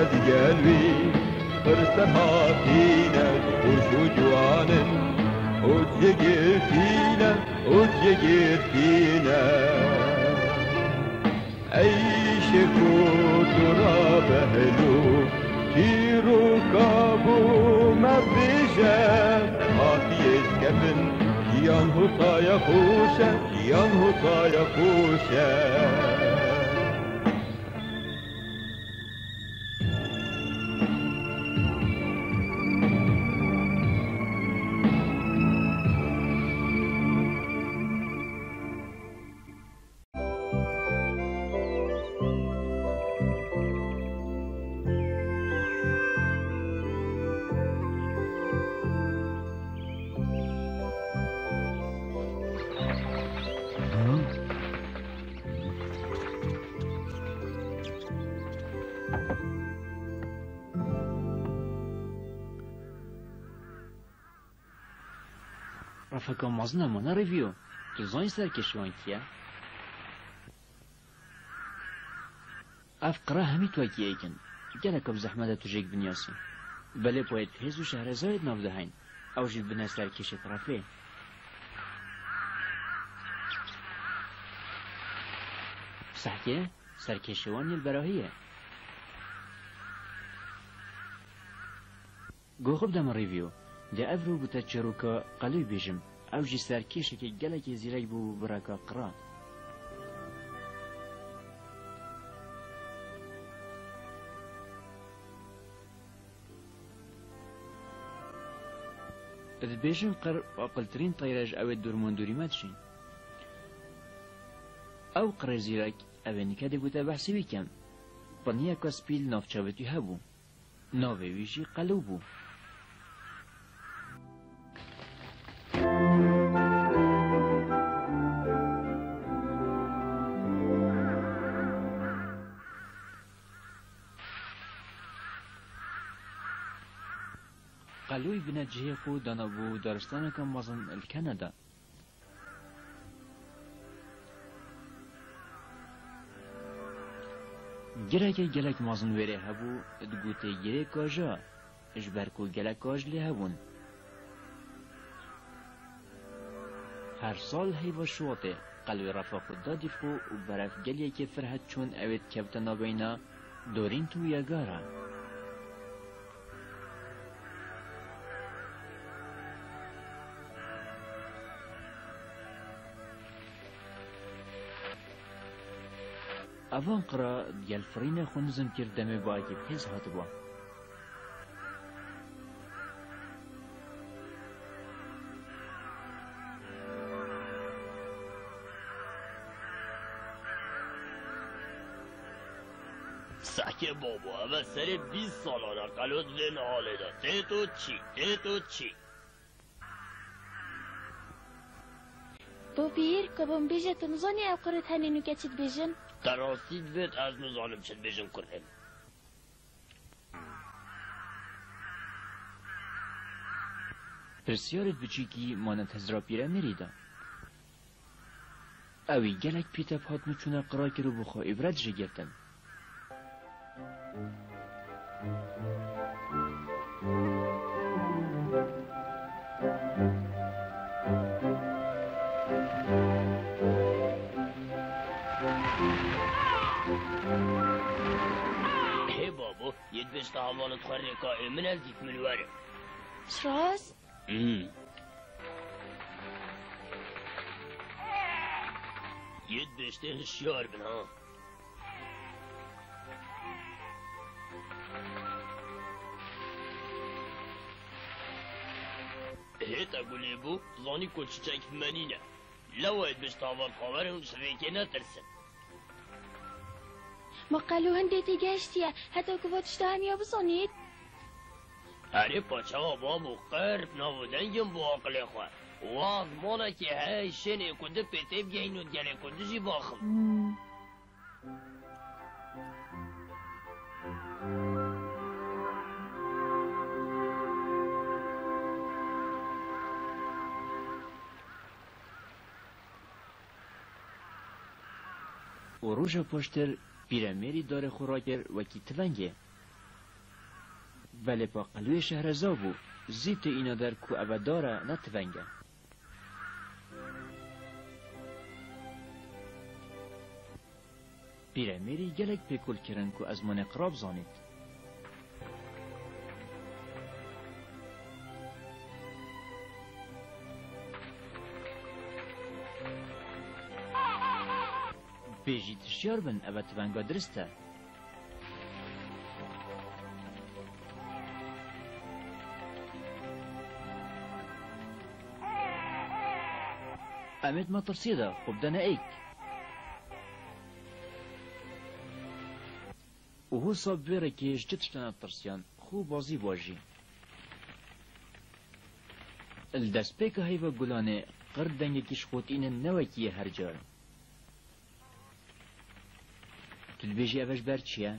ولد قلبي فرسها فينا وشو جوعنا وتجير فينا؟ وتجير فينا؟ أي شكو تراب أهلو في ركابه ما بيجاب عافية كفن ينهو طايا خوشة ينهو طايا خوشة. Făcă mazna mână review. Tu zoi sărcheșoan kia. اف قرا هميت وكيكن جلك بزحمه تجيك بنياسي بلي بويت هزو شهر زايد نبدهين أو جيب بنا سرکش طرفه. طرفي صحكي سر كيشوان البراهيه جو دم ریویو. دي افرو بتجروكا قلوی بيجم ئەوژی سەرکیشێکی گەلێکی زیرەک بوو بڕەکە قڕان دەبێژم قەر ئەقلترین تەیرەژ ئەوێ دوورمۆندوریمە چین ئەو قڕێ زیرەک ئەوێنیکە دەگوتە بەحسیوی کەم. بڕنیە کەسپیل ناوچەوەتی هەبوو. ناوێویژی قەلو بوو. قەلووی بنەجێق و دەنەبوو دەرستانەکەم وەزن ئەلکەنەدا گرەکی گەلک مەزن وێرە هەبوو دگوتێ گرێ کۆژە ش بەرک و گەلە کۆژ لێ هەبوون هەر ساڵ هەی بە شوتێ قەلوی ڕەفق و دادیفو و بەرەف گەلێکی فرهەت چوون ئەوێت کەوتە نەبینە دۆرین تو یەگارە. اوان قرا دیال فرین خونزم کرد دمه با اکی بخیز هات با سکه بابا اما سر 20 سالانه قلوت وین حاله دا ته تو چی ته تو چی تو پیر کبم بیجه تو نزانی او قرد هنینو کچید بیجن تراسید وید از نزانم چند بیشن کنیم پرسیارت بچیکی مانت هزرا پیره نریدا اوی گلک پیتا پات مچونه قرا کرو بخوا عبرت جگرتن ای بشت حوالت خوری که من از دیت منواره شراس ید بشته هشیار بن ها. هیتا گولی بو زانی کل چیچک منینه لو ید بشت حوال خواره اون ما قلو هم دیتی حتی حتا که باتشتا همیا بسانید هره پاچه ها با مو قرب ناودن جم با اقل خواهد واغ مالا که های شنه پیتی پیته بگه اینو دیره کنده جی باخم. و روش پشتر پیرمیری داره خوراکر وکی تونگه ولی با قلوی شهرزا بو زیت اینا در کو داره نتونگه پیرمیری گلک پیکل کرن کو از من قراب زانید بێژی تشیار بن ئەوە تڤەنگا درستە. ئەمێت مەترسیدا خۆ بدەنە ئەیک وهو صاب بيرا كيش جتشتنا ترسيان خو بازي واجي الدست بيكا هيفا قولاني قرد دنگي كيش خوتين نوكي تو دبێژی ئەبش بەر چییە؟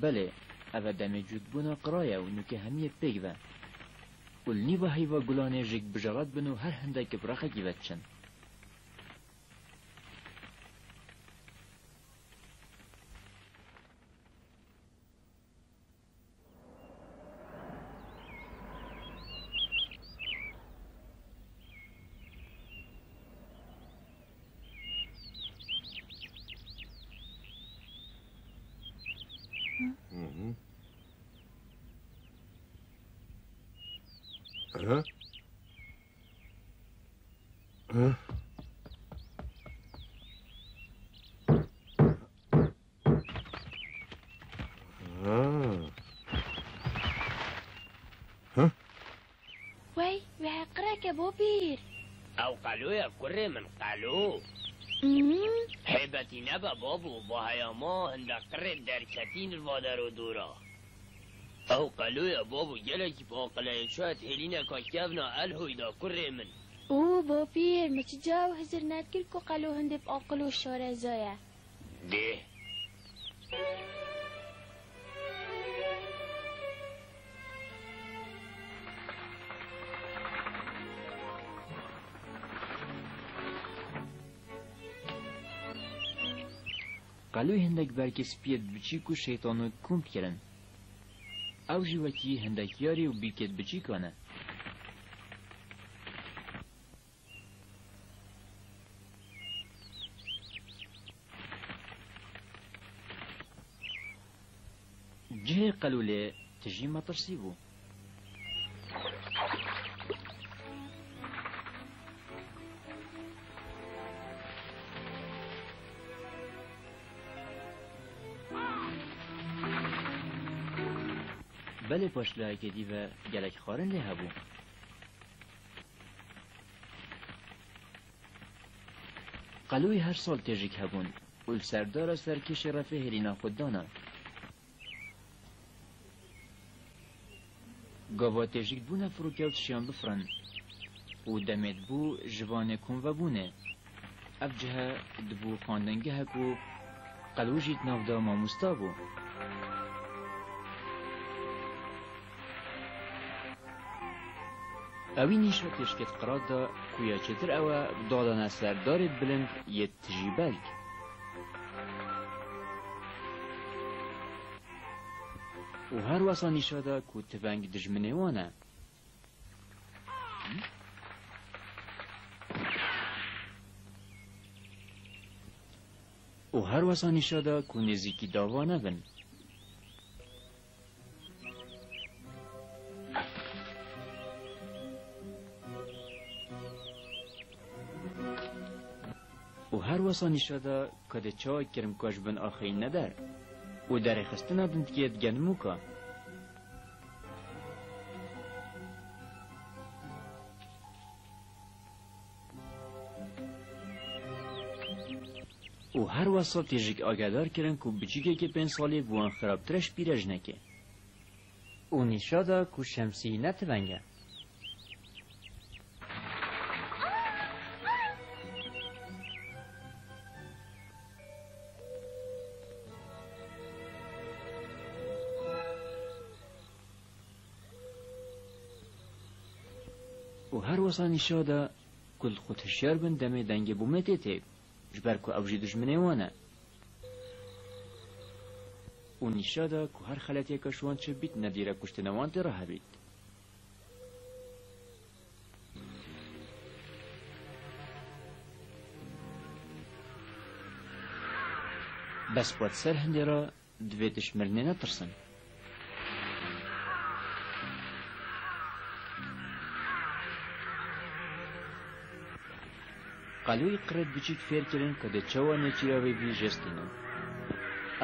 بەێ ئەوە دەمێجوود بوونە قڕایە و نوکە هەمیە پێیوە ولنی بەهیوە گوڵانێژێک بژەڵات بن و هەر هەندێک بڕەخەکی بەچن ها؟ ها؟ آه. ها؟ وي بهقراك يا بوبير أو قالو يا كري من قالوا حبتي نبا بابو بها يا ما بهايما هندقر درشتين الوادر دورا. أو ئەو قەلوە بۆ بوو گەلێکی فۆقلەیە شات هێلینە کۆکیاونا ئەلهۆیدا کوڕێ من. ئۆ بۆ پیر مچ جاو هزر ناتکرد و قەلو هەندێک ئاقل و شۆرەزۆیە دێ قەلوی هەندێک بەرکی سپێت بچیک و شەیتۆن و کومت کردن ئەو ژیوەکی هەندەکیاری و بیکێت بچی کۆنە. جێ قەلولێ تژی مەترسی بوو. پاشلا که دیوه گلک خارن لی هبو. قلوی هر سال تجیک هبون. اول سردار سرکش رفه هلینا خود دانا گاوا تجیک بونه فروکوت شیان بفرن. و دمت بو جوان کن و بونه. اف جهه دبو خاندنگه هکو. قلوجیت نافدا ماموستا بو اوی نیشا تشکت قرار دا کویا چتر اوه دادان سردار بلند یه تجیبلک و نیشا دا کو تفنگ دجمنه وانه و هر واسا نیشا دا کو نزیکی داوانه بن و هر واسا نیشادا کده چا کرم کاش بن آخی ندار. و در خستنا بنت کیت گنمو کا و هر واسا تیجیک آگادار کرن کو بچیکه که پین سالی بوان خرابترش بیرج نکه. و نیشادا کو شمسی نتونگه وەسانی شەوەدا گوڵ قوتشیار بن دەمێ دەنگێ بوومەتێ تێ ژبەر کو ئەوژی دژمنێوانە و نیشادا کو هەر خەلەتێکە شوان چ بیت نەدیرە کوشتنەوان دێ ڕەهەبیت بەس بۆت سەر هەندێرە دوێ دشمرنێنە ترسن. qalui qirib biçik ferkirin kode çawa neçirave bi jestinin.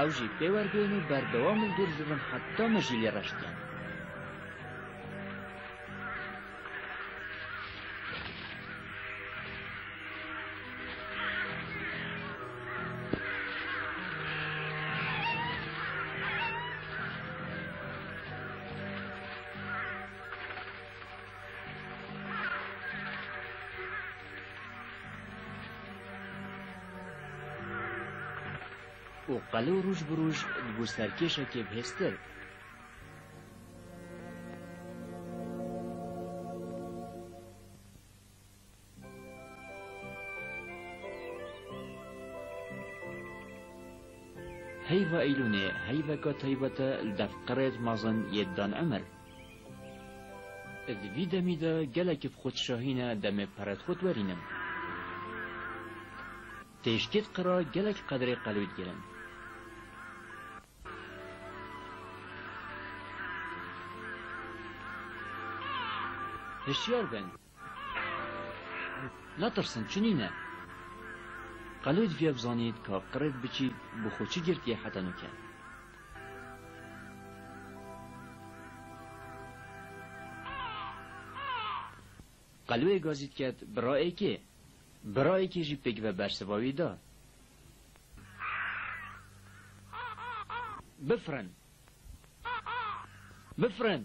Ew jî pêwerdeyên û berdewam li dor zivin heta me jî lê reştiyan. و قلو روش بروش بو سرکشه که بهستر هيفا ايلوني هيفا كات هيفتا الدفقرات مازن يدان عمر في دمي دا جلك بخود شاهينا دم پرد خود ورينم تشكيت قرا جلك قدر قلويت جلن هشيار بن نترسن چنينه قلويت في ابزانيت كا قرد بچي بخوچي گرتيه حتى نوكا قلوه گازید کرد که که پک و برسواوی دا؟ بفرن. بفرن.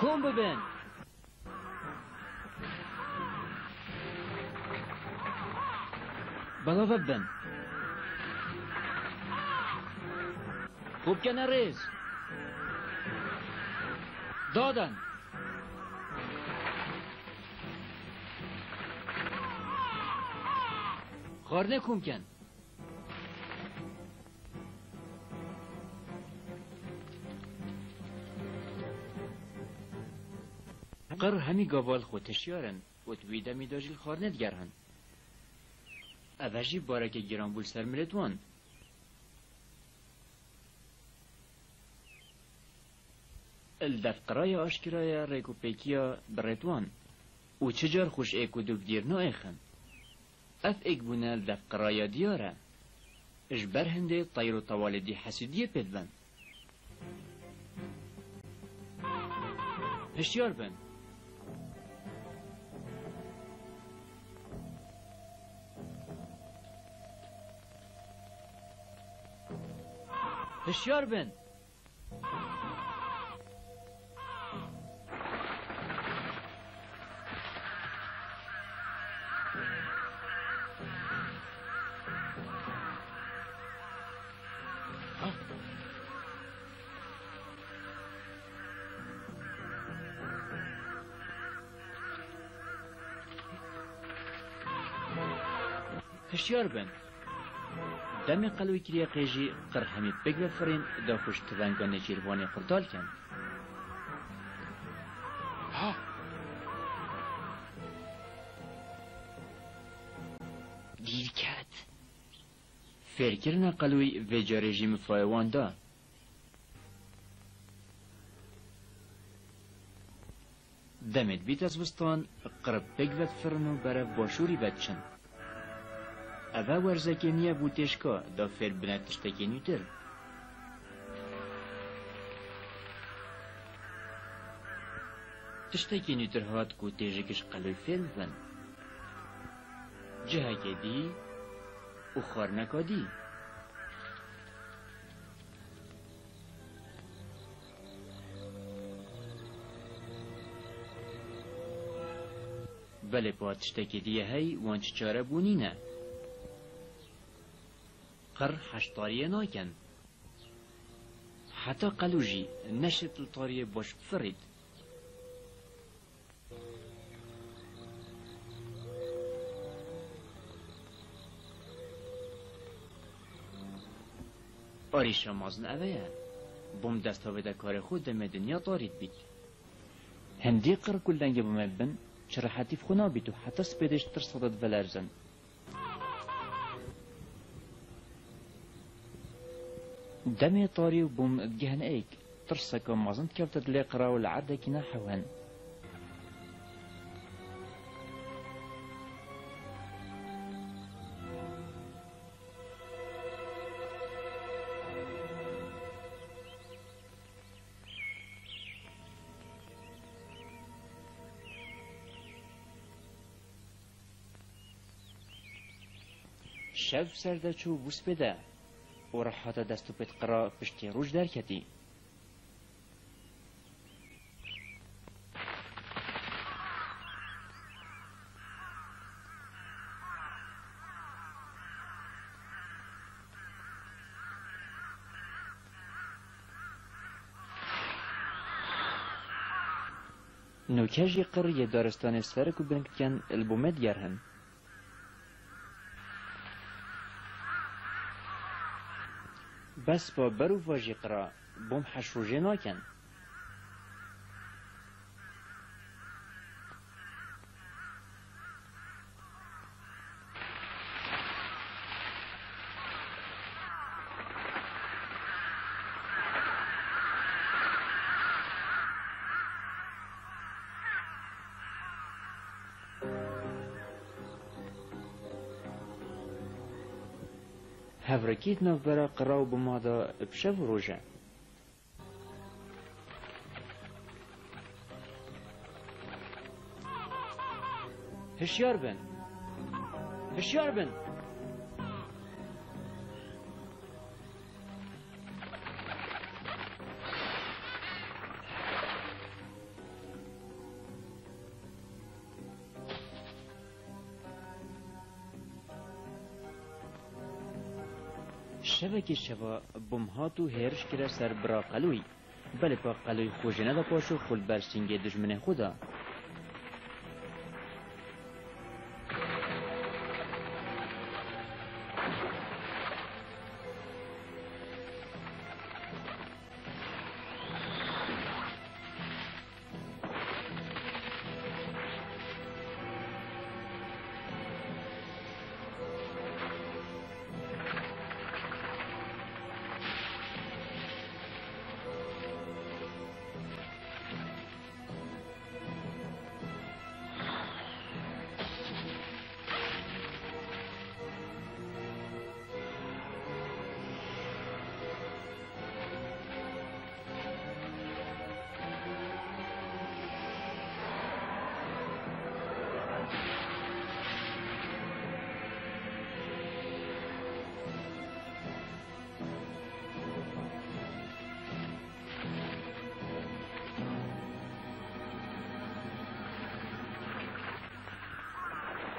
کن ببین بلا ببین خوب که نریز دادن خارنه کم کن قر همی گاوال خودشیارن. و تویده می داجیل خارنت گرهن اوشی بارک گران بول سر ملتوان الدفقرايا اشكرايا ريكو بيكيا بريتوان و چجار خوش ايكو دوب دير نو ايخن اف ايك بونا الدفقرايا ديارا اجبر هنده طيرو طوال دي حسودية بيدبن هشيار بن. هشيار The Sherwin. The Sherwin. قلوی کریا قیجی قر همی بگ بفرین دا خوش تونگان جیروانی خردال کن گیر کت فرکرنا قلوی ویجا رژیم فایوان دا دمت بیت از بستان قرب بگ بفرنو برا باشوری بچن. اوه ورزکی نیه بو تشکا دا نیتر هات کو تیجکش قلوی فر بن جهه که دی و خارنکا دی بله پا تشتکی دیه هی وانچ چاره بونی قر حشتاریه ناکن. حتی قلوجی نشت الطاریه باش بفرید. آریش رمازن اوه بوم دست ها کار خود دم دنیا تارید بید هندی قر کلنگ بوم بن چرا حتیف خونا بیتو حتی سپیدش تر صدد دمي طاري وبوم بجهن ايك ترسكم مازن كبت دليقرا والعدة كنا حوان. شف سرده چو بوس بده. بێدە و ڕەحاتە دەست و قڕا پشتی ڕوش دەرکەتی. نوکەژی قڕ یە دارستانی سفەرک و بنکتیان البومە دیار هەن. بس با برو واجی قرا. بوم حشروجه هفرکیت نوبرا قراو بمادا بشف روژه هشیار بن. هشیار بن. شبکه شوا بمهات و هرش کرا سر برا قلوی. بله پا قلوی خوشنه دا پاشو خل برسینگ دشمن خدا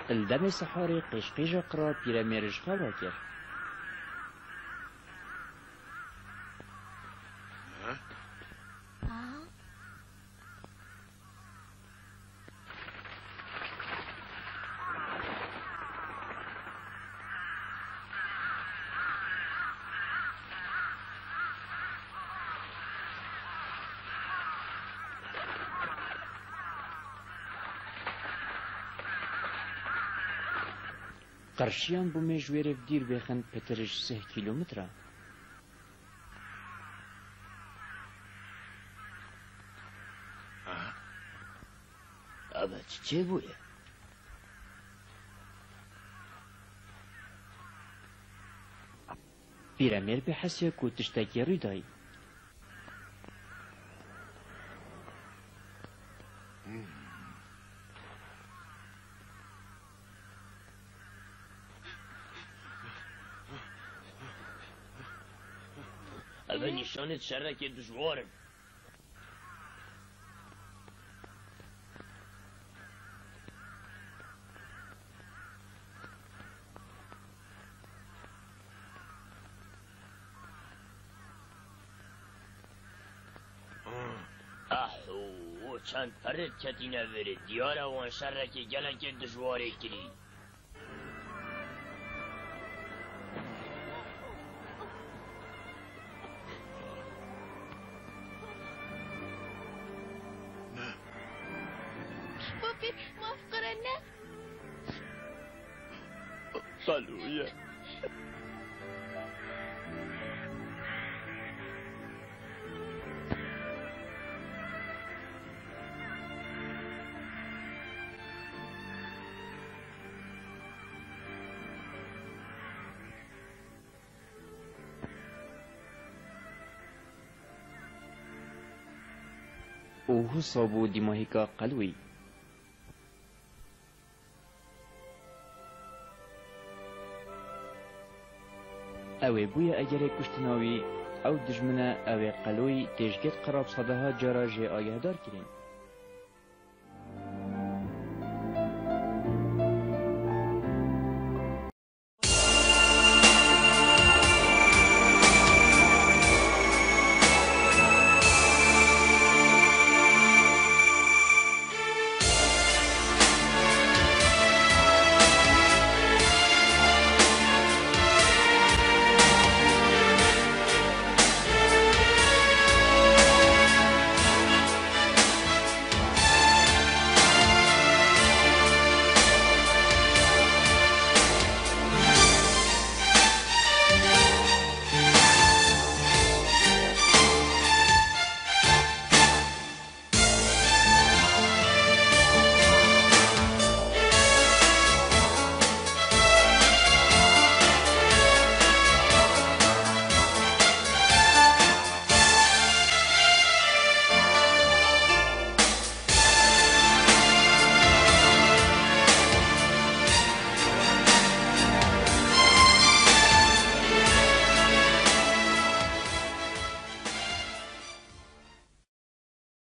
الدم سحاري قش قيجا قرا بيرا ميرج قرشيان بو مجوير بدير بيخن بترج سه كيلومترا اما چه بوده بيرا مير بحسيا كو تشتاكي ريداي اما خودت شرک دشواره چند پرد کتی ورد دیار اوان شرک گلن که دشواری کرید ممكن مفكرنا هللويا وهو صابو دماغك قلوي ئەوێ بوویە ئەگەرێک کوشتنەوەی ئەو دژمنە ئەوێ قەلۆی تێژگەت قەراب سەدەها جارا ژێ ئاگادار کرێن.